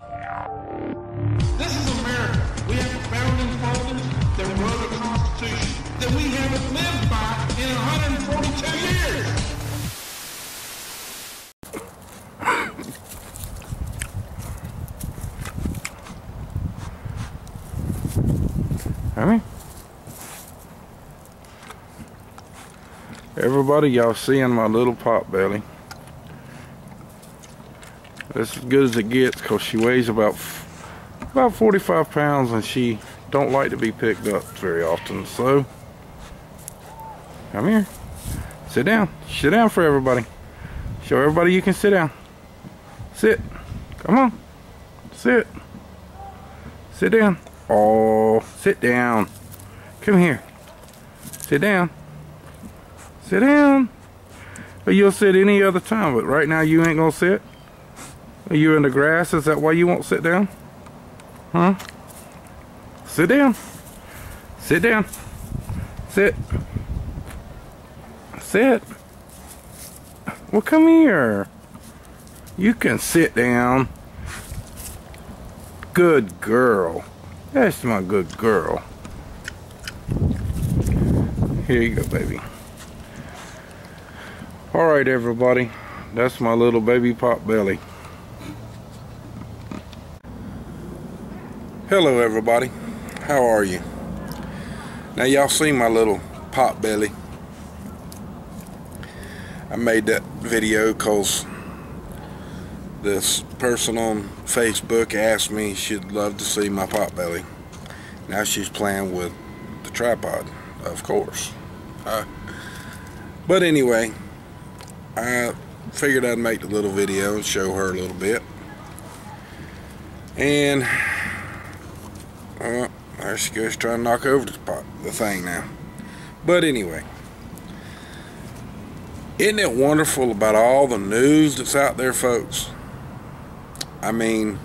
This is America. We have founding fathers that wrote a constitution that we haven't lived by in 142 years. I everybody, y'all seeing my little pot belly. That's as good as it gets because she weighs about about 45 pounds and she don't like to be picked up very often. So, come here. Sit down. Sit down for everybody. Show everybody you can sit down. Sit. Come on. Sit. Sit down. Oh, sit down. Come here. Sit down. Sit down. Or you'll sit any other time, but right now you ain't gonna sit. Are you in the grass? Is that why you won't sit down? Huh? Sit down. Sit down. Sit. Sit. Well, come here. You can sit down. Good girl. That's my good girl. Here you go, baby. All right, everybody. That's my little baby pot belly. Hello, everybody. How are you? Now, y'all seen my little pot belly. I made that video because this person on Facebook asked me she'd love to see my pot belly. Now she's playing with the tripod, of course. Uh, but anyway, I figured I'd make the little video and show her a little bit. And uh, there she goes trying to knock over the pot, the thing now. But anyway, isn't it wonderful about all the news that's out there, folks? I mean,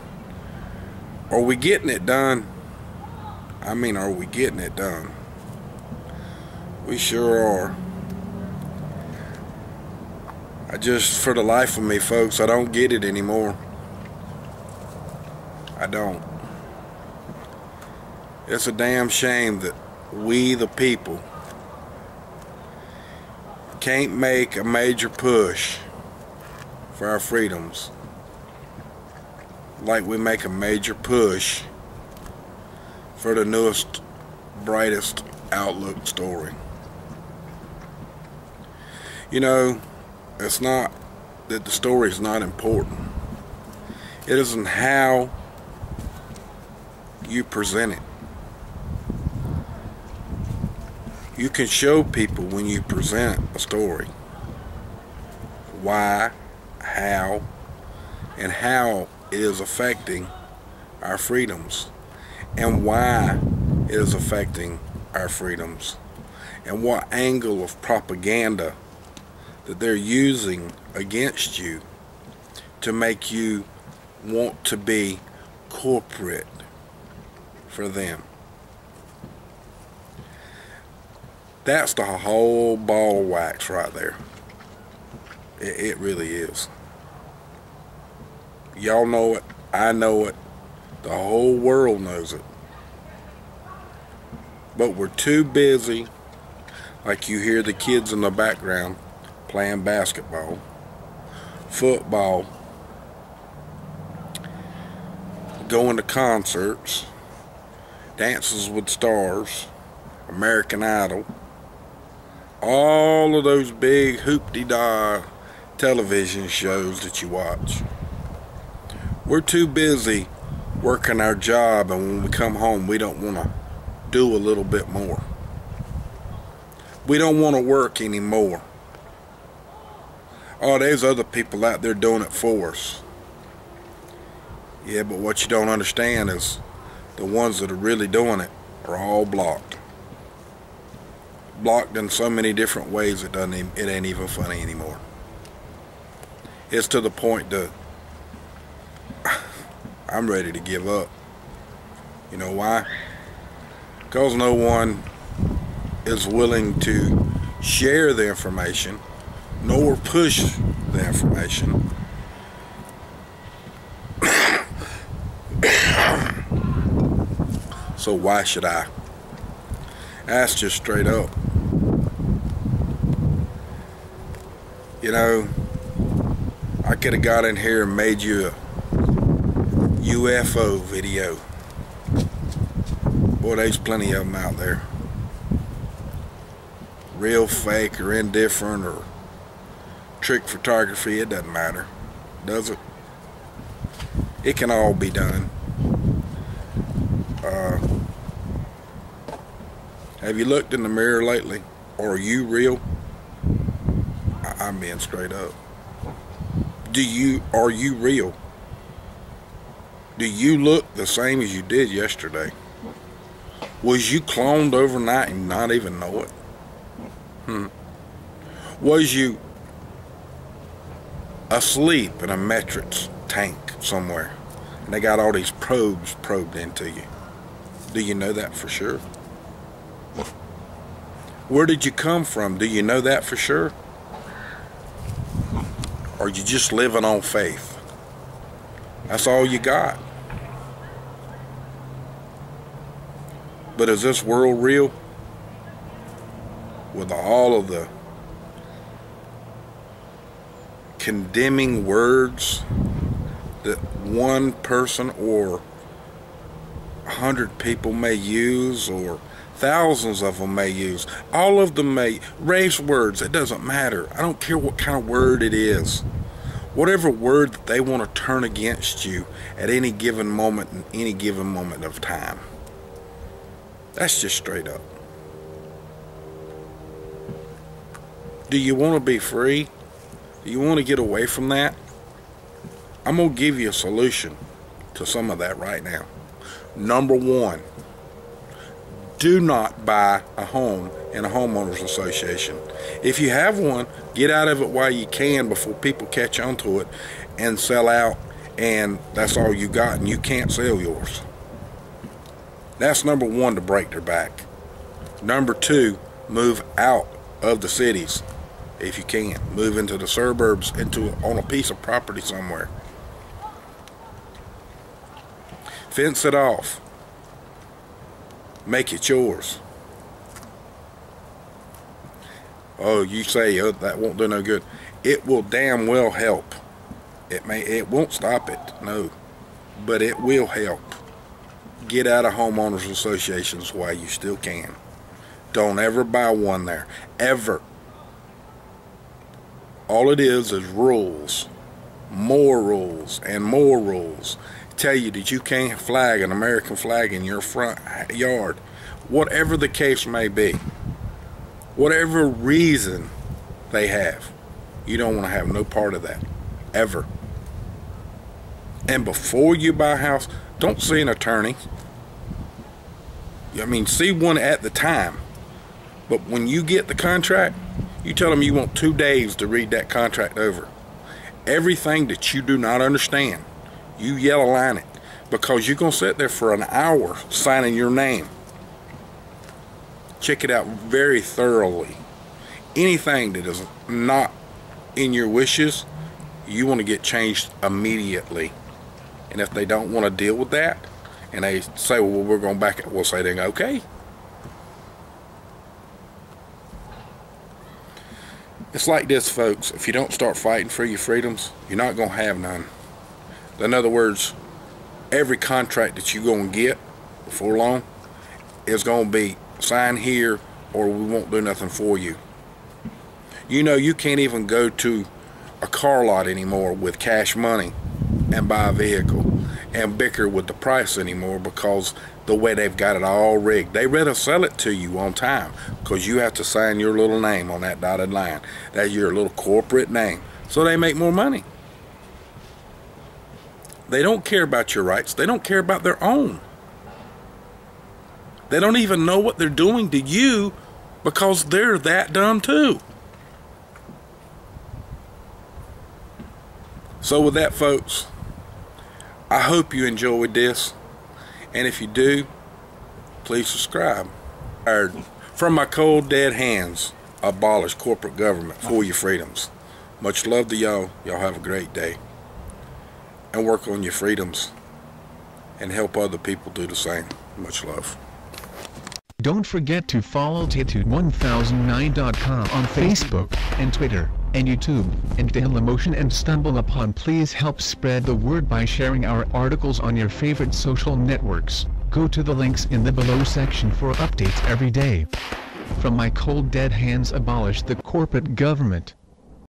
are we getting it done? I mean, are we getting it done? We sure are. I just, for the life of me, folks, I don't get it anymore. I don't. It's a damn shame that we, the people, can't make a major push for our freedoms like we make a major push for the newest, brightest outlook story. You know, it's not that the story is not important. It isn't how you present it. You can show people when you present a story. Why, how, and how it is affecting our freedoms. And why it is affecting our freedoms. And what angle of propaganda that they're using against you to make you want to be corporate for them. That's the whole ball wax right there. It, it really is. Y'all know it. I know it. The whole world knows it. But we're too busy, like you hear the kids in the background playing basketball, football, going to concerts, dances with stars, American Idol, all of those big hoop-de-dah television shows that you watch. We're too busy working our job and when we come home we don't want to do a little bit more. We don't want to work anymore. Oh, there's other people out there doing it for us. Yeah, but what you don't understand is the ones that are really doing it are all blocked. Blocked in so many different ways it doesn't even, it ain't even funny anymore. It's to the point that I'm ready to give up. You know why? Because no one is willing to share the information nor push the information So why should I? That's just straight up. You know, I could have got in here and made you a UFO video. Boy, there's plenty of them out there. Real, fake, or indifferent, or trick photography, it doesn't matter. Does it? It can all be done. Uh, have you looked in the mirror lately? Or are you real? I, I'm being straight up. Do you, are you real? Do you look the same as you did yesterday? Was you cloned overnight and not even know it? Hmm. Was you asleep in a Matrix tank somewhere and they got all these probes probed into you? Do you know that for sure? Where did you come from? Do you know that for sure? Or you just living on faith? That's all you got. But is this world real? With all of the condemning words that one person or a hundred people may use or thousands of them may use. All of them may race words. It doesn't matter. I don't care what kind of word it is. Whatever word that they want to turn against you at any given moment in any given moment of time. That's just straight up. Do you want to be free? Do you want to get away from that? I'm going to give you a solution to some of that right now. Number one, do not buy a home in a homeowners association. If you have one, get out of it while you can before people catch on to it and sell out and that's all you got and you can't sell yours. That's number one to break their back. Number two, move out of the cities if you can. Move into the suburbs, into on a piece of property somewhere. Fence it off. Make it yours. Oh, you say oh, that won't do no good. It will damn well help. It may it won't stop it, no. But it will help get out of homeowners associations while you still can. Don't ever buy one there. Ever. All it is is rules. More rules and more rules. Tell you that you can't flag an American flag in your front yard. Whatever the case may be. Whatever reason they have. You don't want to have no part of that. Ever. And before you buy a house, don't see an attorney. I mean, see one at the time. But when you get the contract, you tell them you want two days to read that contract over. Everything that you do not understand, you yellow line it. Because you're going to sit there for an hour signing your name. Check it out very thoroughly. Anything that is not in your wishes, you want to get changed immediately. And if they don't want to deal with that, and they say, well, we're going back, we'll say, then okay. It's like this, folks. If you don't start fighting for your freedoms, you're not going to have none. In other words, every contract that you're going to get before long is going to be signed here or we won't do nothing for you. You know, you can't even go to a car lot anymore with cash money and buy a vehicle and bicker with the price anymore because the way they've got it all rigged. They rather sell it to you on time because you have to sign your little name on that dotted line. That's your little corporate name. So they make more money. They don't care about your rights. They don't care about their own. They don't even know what they're doing to you because they're that dumb too. So with that, folks, I hope you enjoyed this. And if you do, please subscribe. From my cold dead hands, abolish corporate government for your freedoms. Much love to y'all. Y'all have a great day. And work on your freedoms and help other people do the same. Much love. Don't forget to follow tatoott1009.com on Facebook and Twitter and YouTube and Dailymotion and Stumble Upon. Please help spread the word by sharing our articles on your favorite social networks. Go to the links in the below section for updates every day. From my cold dead hands abolish the corporate government.